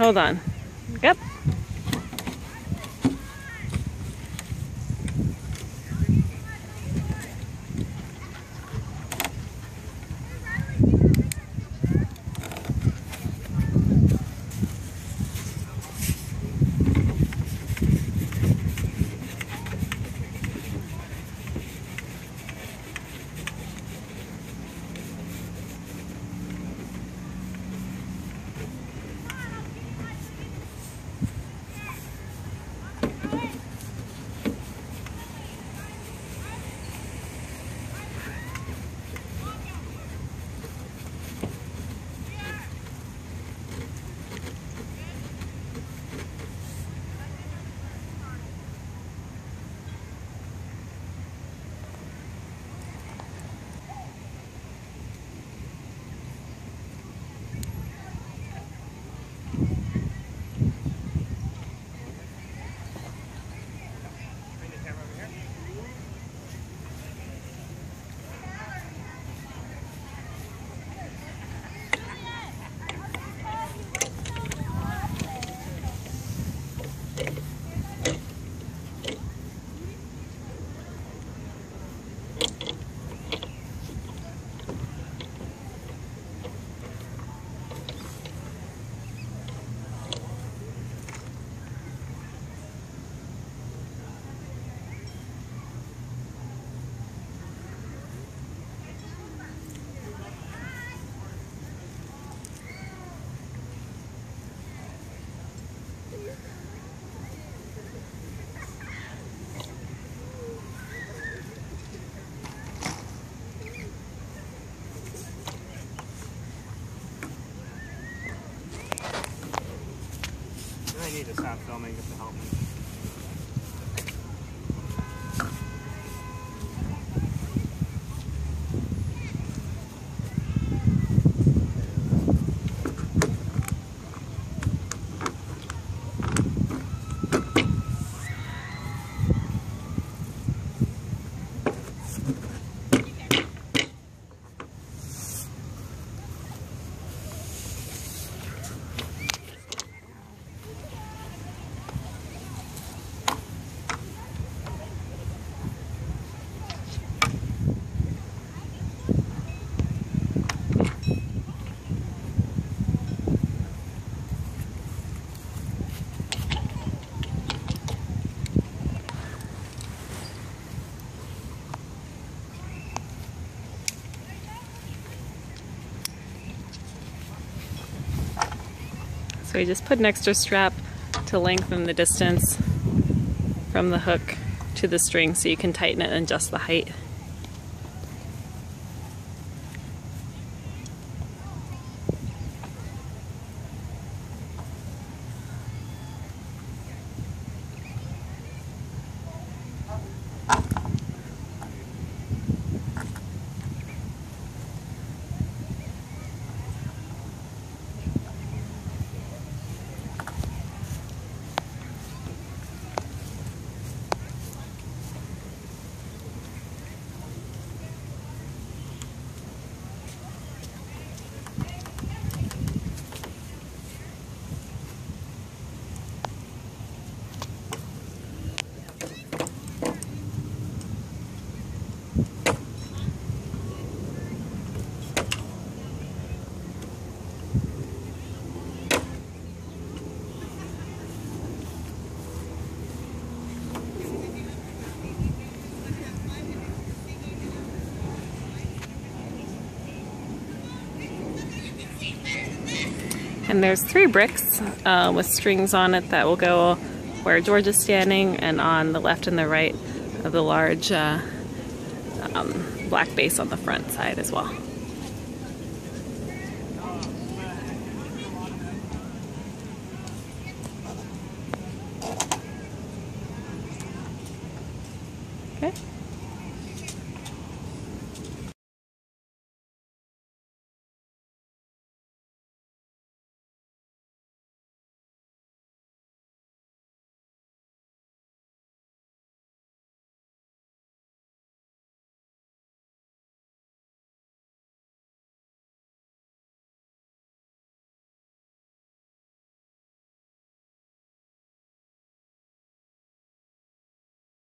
hold on. Yep. Need to stop filming just to help me. So we just put an extra strap to lengthen the distance from the hook to the string so you can tighten it and adjust the height. And there's three bricks uh, with strings on it that will go where George is standing and on the left and the right of the large uh, um, black base on the front side as well. Okay.